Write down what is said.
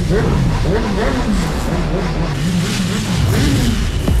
Oh, my God.